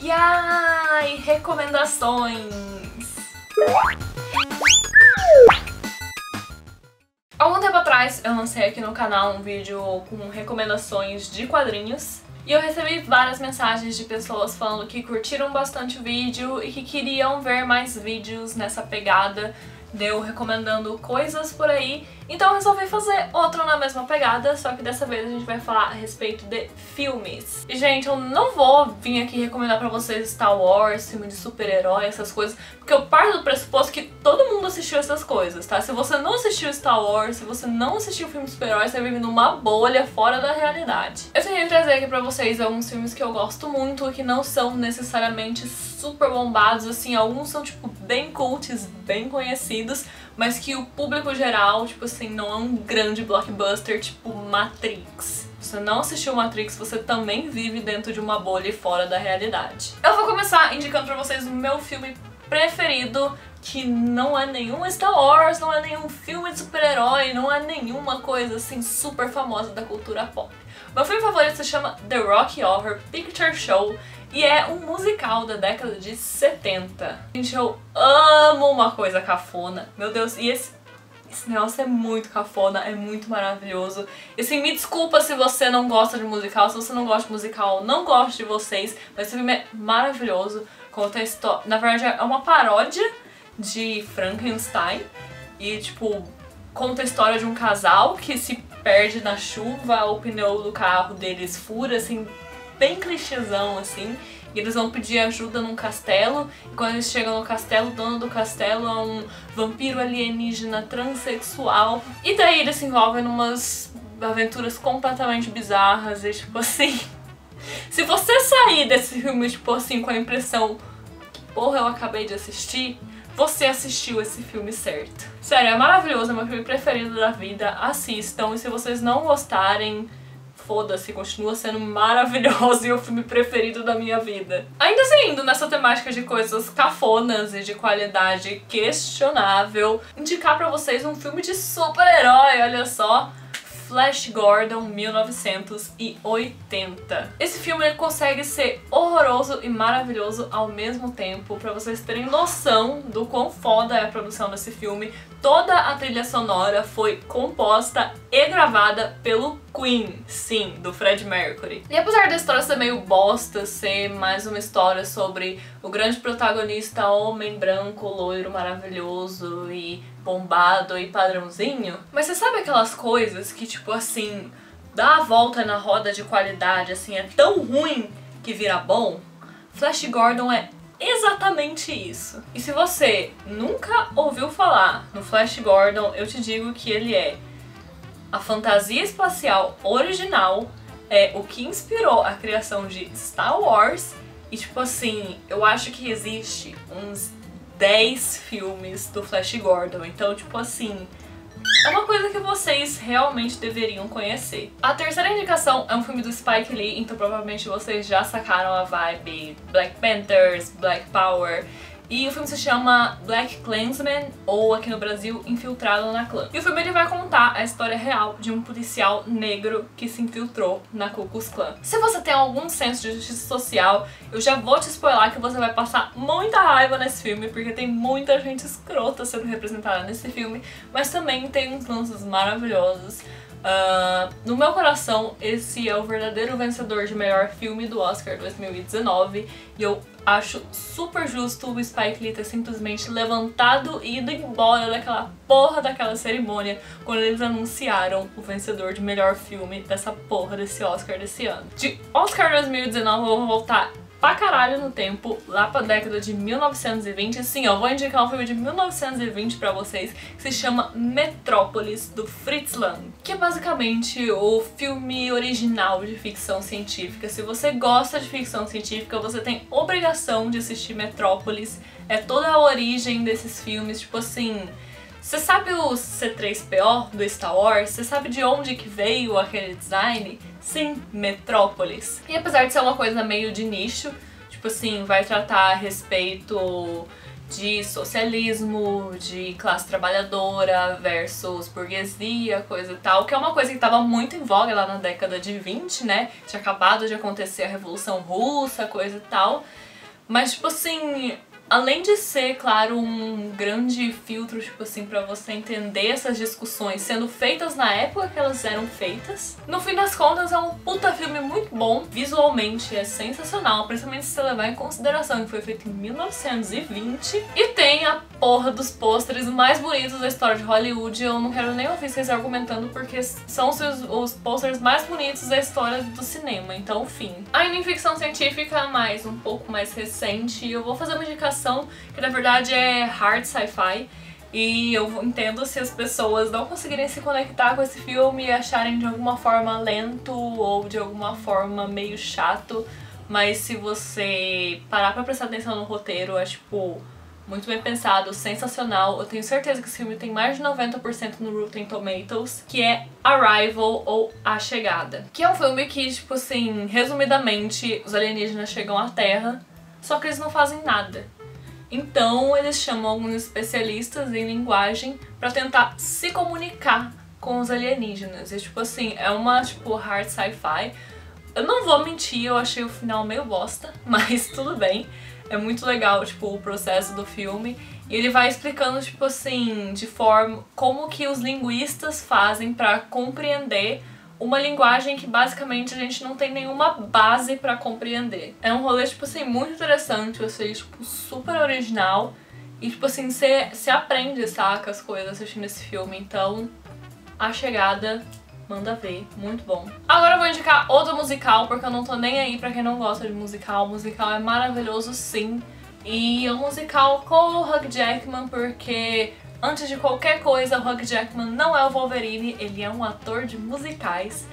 E ai, recomendações! Algum tempo atrás eu lancei aqui no canal um vídeo com recomendações de quadrinhos e eu recebi várias mensagens de pessoas falando que curtiram bastante o vídeo e que queriam ver mais vídeos nessa pegada deu recomendando coisas por aí, então eu resolvi fazer outro na mesma pegada, só que dessa vez a gente vai falar a respeito de filmes. E gente, eu não vou vir aqui recomendar pra vocês Star Wars, filme de super-herói, essas coisas, porque eu parto do pressuposto que todo mundo assistiu essas coisas, tá? Se você não assistiu Star Wars, se você não assistiu filme de super-herói, você vive numa bolha fora da realidade. Eu tentei trazer aqui pra vocês alguns filmes que eu gosto muito, que não são necessariamente super bombados, assim, alguns são tipo bem cults, bem conhecidos, mas que o público geral, tipo assim, não é um grande blockbuster tipo Matrix. Se você não assistiu Matrix, você também vive dentro de uma bolha e fora da realidade. Eu vou começar indicando pra vocês o meu filme preferido, que não é nenhum Star Wars, não é nenhum filme de super-herói, não é nenhuma coisa assim super famosa da cultura pop. Meu filme favorito se chama The Rocky Horror Picture Show e é um musical da década de 70. Gente, eu amo uma coisa cafona. Meu Deus, e esse, esse negócio é muito cafona, é muito maravilhoso. E assim, me desculpa se você não gosta de musical, se você não gosta de musical, não gosto de vocês, mas esse filme é maravilhoso. Conta a história. Na verdade, é uma paródia de Frankenstein. E, tipo, conta a história de um casal que se perde na chuva, o pneu do carro deles fura, assim, bem clichêzão, assim. E eles vão pedir ajuda num castelo, e quando eles chegam no castelo, o dono do castelo é um vampiro alienígena transexual. E daí eles se envolvem em umas aventuras completamente bizarras e tipo assim... Se você sair desse filme, tipo assim, com a impressão que porra eu acabei de assistir, você assistiu esse filme certo. Sério, é maravilhoso, é meu filme preferido da vida, assistam. E se vocês não gostarem, foda-se, continua sendo maravilhoso e o filme preferido da minha vida. Ainda assim, indo nessa temática de coisas cafonas e de qualidade questionável, indicar pra vocês um filme de super-herói, olha só. Flash Gordon 1980. Esse filme ele consegue ser horroroso e maravilhoso ao mesmo tempo, pra vocês terem noção do quão foda é a produção desse filme. Toda a trilha sonora foi composta e gravada pelo Queen, sim, do Fred Mercury. E apesar da história ser meio bosta, ser mais uma história sobre o grande protagonista homem branco, loiro, maravilhoso e bombado e padrãozinho, mas você sabe aquelas coisas que tipo assim, dá a volta na roda de qualidade, assim, é tão ruim que vira bom? Flash Gordon é exatamente isso. E se você nunca ouviu falar no Flash Gordon, eu te digo que ele é a fantasia espacial original, é o que inspirou a criação de Star Wars e tipo assim, eu acho que existe uns 10 filmes do Flash Gordon, então tipo assim, é uma coisa que vocês realmente deveriam conhecer. A terceira indicação é um filme do Spike Lee, então provavelmente vocês já sacaram a vibe Black Panthers, Black Power, e o filme se chama Black Klansman, ou aqui no Brasil, Infiltrado na Clã. E o filme ele vai contar a história real de um policial negro que se infiltrou na Ku Klux Klan. Se você tem algum senso de justiça social, eu já vou te spoiler que você vai passar muita raiva nesse filme, porque tem muita gente escrota sendo representada nesse filme, mas também tem uns lances maravilhosos. Uh, no meu coração, esse é o verdadeiro vencedor de melhor filme do Oscar 2019 e eu acho super justo o Spike Lee ter simplesmente levantado e ido embora daquela porra daquela cerimônia quando eles anunciaram o vencedor de melhor filme dessa porra desse Oscar desse ano. De Oscar 2019 eu vou voltar pra caralho no tempo, lá pra década de 1920. Sim, eu vou indicar um filme de 1920 pra vocês, que se chama Metrópolis, do Fritz Lang, que é basicamente o filme original de ficção científica. Se você gosta de ficção científica, você tem obrigação de assistir Metrópolis. É toda a origem desses filmes, tipo assim... Você sabe o C3PO do Star Wars? Você sabe de onde que veio aquele design? Sim, Metrópolis. E apesar de ser uma coisa meio de nicho, tipo assim, vai tratar a respeito de socialismo, de classe trabalhadora versus burguesia, coisa e tal, que é uma coisa que estava muito em voga lá na década de 20, né? Tinha acabado de acontecer a Revolução Russa, coisa e tal. Mas, tipo assim, além de ser, claro, um grande filtro, tipo assim, para você entender essas discussões sendo feitas na época que elas eram feitas, no fim das contas é um puta filme muito bom, visualmente é sensacional, principalmente se você levar em consideração que foi feito em 1920 e tem a porra dos pôsteres mais bonitos da história de Hollywood. Eu não quero nem ouvir vocês argumentando porque são os, os pôsteres mais bonitos da história do cinema, então, fim. Ainda em ficção científica, mas um pouco mais recente, eu vou fazer uma indicação que na verdade é hard sci-fi. E eu entendo se as pessoas não conseguirem se conectar com esse filme e acharem de alguma forma lento ou de alguma forma meio chato, mas se você parar pra prestar atenção no roteiro, é tipo muito bem pensado, sensacional. Eu tenho certeza que esse filme tem mais de 90% no Rotten Tomatoes, que é Arrival ou A Chegada. Que é um filme que, tipo assim, resumidamente, os alienígenas chegam à Terra, só que eles não fazem nada. Então eles chamam alguns especialistas em linguagem para tentar se comunicar com os alienígenas. E tipo assim, é uma tipo hard sci-fi. Eu não vou mentir, eu achei o final meio bosta, mas tudo bem. É muito legal, tipo, o processo do filme. E ele vai explicando, tipo assim, de forma como que os linguistas fazem para compreender uma linguagem que basicamente a gente não tem nenhuma base para compreender. É um rolê, tipo assim, muito interessante, sei, tipo, super original. E, tipo assim, você aprende, saca, as coisas assistindo esse filme. Então, A Chegada, manda ver, muito bom. Agora eu vou indicar outro musical, porque eu não tô nem aí pra quem não gosta de musical. O musical é maravilhoso, sim. E é um musical com o Hugh Jackman, porque Antes de qualquer coisa, o Hugh Jackman não é o Wolverine, ele é um ator de musicais.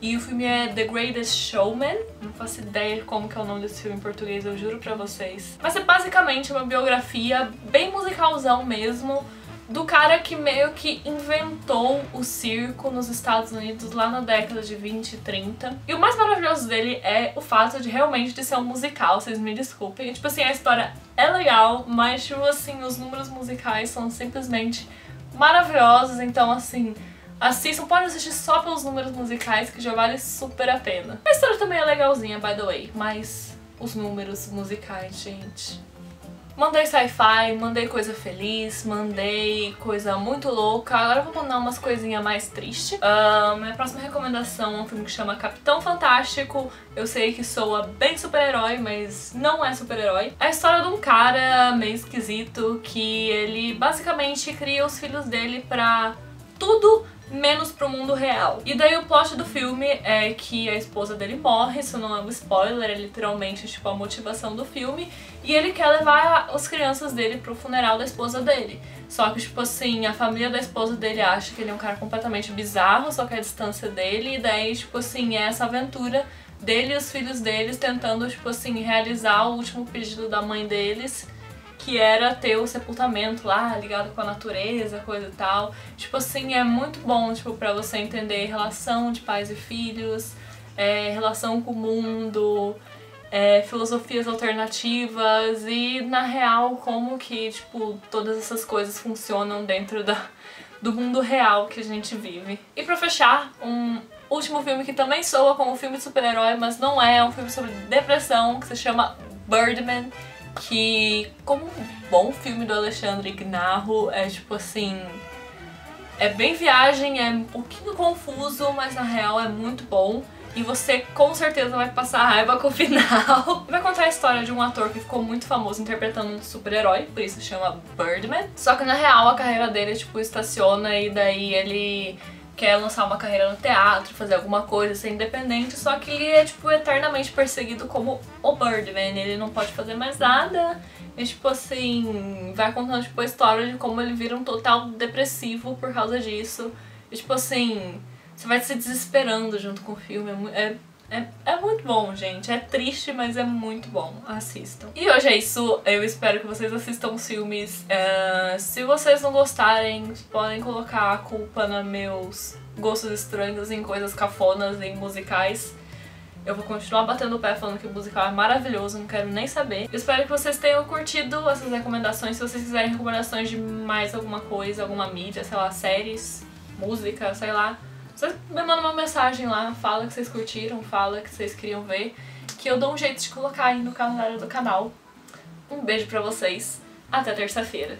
E o filme é The Greatest Showman. Não faço ideia de como que é o nome desse filme em português, eu juro pra vocês. Mas é basicamente uma biografia bem musicalzão mesmo, do cara que meio que inventou o circo nos Estados Unidos lá na década de 20 e 30. E o mais maravilhoso dele é o fato de realmente de ser um musical, vocês me desculpem. Tipo assim, a história é legal, mas tipo assim, os números musicais são simplesmente maravilhosos, então assim, assistam, pode assistir só pelos números musicais que já vale super a pena. A história também é legalzinha, by the way, mas os números musicais, gente, Mandei sci-fi, mandei coisa feliz, mandei coisa muito louca. Agora eu vou mandar umas coisinhas mais tristes. Uh, minha próxima recomendação é um filme que chama Capitão Fantástico. Eu sei que soa bem super-herói, mas não é super-herói. É a história de um cara meio esquisito que ele basicamente cria os filhos dele pra tudo menos pro mundo real. E daí o plot do filme é que a esposa dele morre, isso não é um spoiler, é literalmente tipo a motivação do filme, e ele quer levar as crianças dele pro funeral da esposa dele. Só que, tipo assim, a família da esposa dele acha que ele é um cara completamente bizarro, só que a distância dele, e daí, tipo assim, é essa aventura dele e os filhos deles tentando, tipo assim, realizar o último pedido da mãe deles que era ter o sepultamento lá, ligado com a natureza, coisa e tal. Tipo assim, é muito bom, tipo, pra você entender relação de pais e filhos, é, relação com o mundo, é, filosofias alternativas e, na real, como que, tipo, todas essas coisas funcionam dentro da, do mundo real que a gente vive. E pra fechar, um último filme que também soa como um filme de super-herói, mas não é, é um filme sobre depressão, que se chama Birdman, que, como um bom filme do Alexandre Gnarro, é tipo assim. É bem viagem, é um pouquinho confuso, mas na real é muito bom. E você com certeza vai passar raiva com o final. Vai contar a história de um ator que ficou muito famoso interpretando um super-herói, por isso chama Birdman. Só que na real a carreira dele, tipo, estaciona e daí ele quer lançar uma carreira no teatro, fazer alguma coisa, ser independente, só que ele é, tipo, eternamente perseguido como o Birdman, ele não pode fazer mais nada, e, tipo, assim, vai contando, tipo, a história de como ele vira um total depressivo por causa disso, e, tipo, assim, você vai se desesperando junto com o filme, é, é é, é muito bom, gente. É triste, mas é muito bom. Assistam. E hoje é isso. Eu espero que vocês assistam os filmes. Uh, se vocês não gostarem, podem colocar a culpa nos meus gostos estranhos em coisas cafonas, em musicais. Eu vou continuar batendo o pé falando que o musical é maravilhoso, não quero nem saber. Eu espero que vocês tenham curtido essas recomendações. Se vocês quiserem recomendações de mais alguma coisa, alguma mídia, sei lá, séries, música, sei lá, vocês me mandam uma mensagem lá, fala que vocês curtiram, fala que vocês queriam ver, que eu dou um jeito de colocar aí no calendário do canal. Um beijo pra vocês, até terça-feira.